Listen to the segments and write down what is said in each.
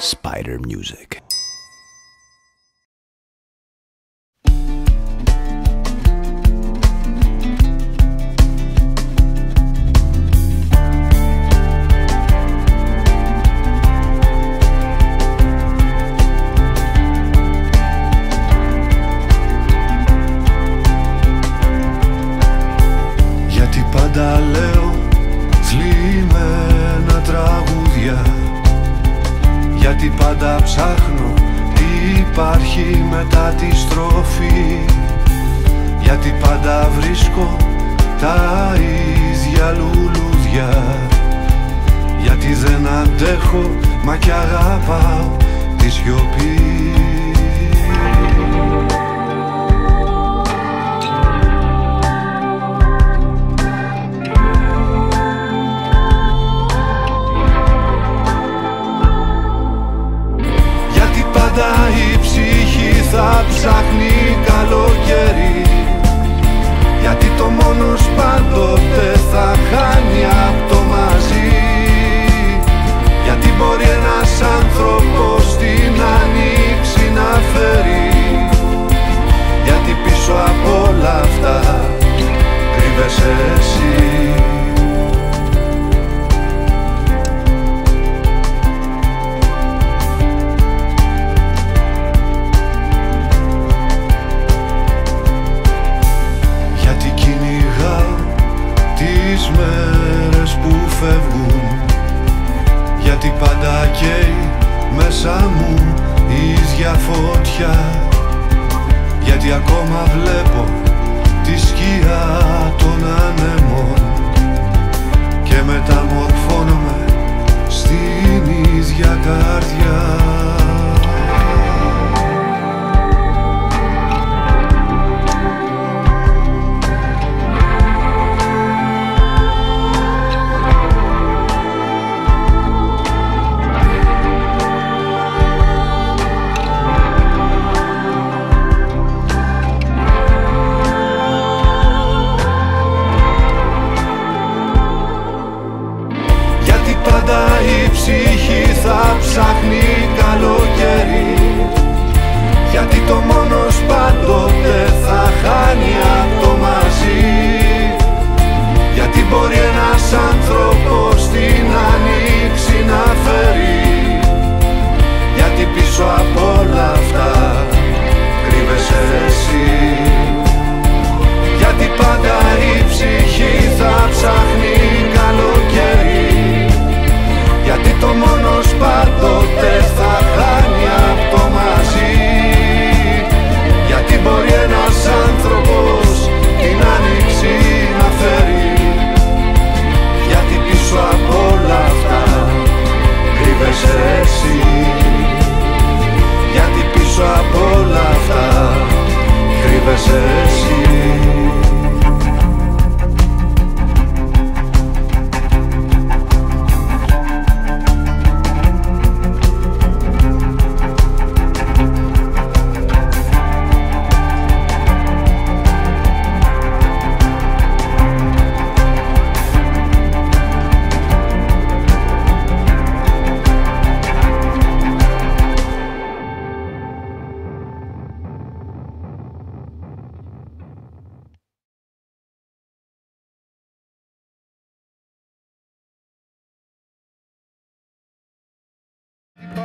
Spider Music. Γιατί πάντα λέω θλιμμένα τραγούδια γιατί πάντα ψάχνω τι υπάρχει μετά τη στροφή. Γιατί πάντα βρίσκω τα ίδια λουλούδια. Γιατί δεν αντέχω μα κι αγαπάω τη σιωπή. oczach mi φωτιά. Γιατί ακόμα βλέπω τη σκιά των ανέμων και μεταμορφώνομαι στην ίδια καρδιά.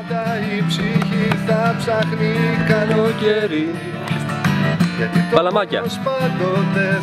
πάντα η ψυχή θα ψάχνει καλοκαίρι. Γιατί το πάντοτε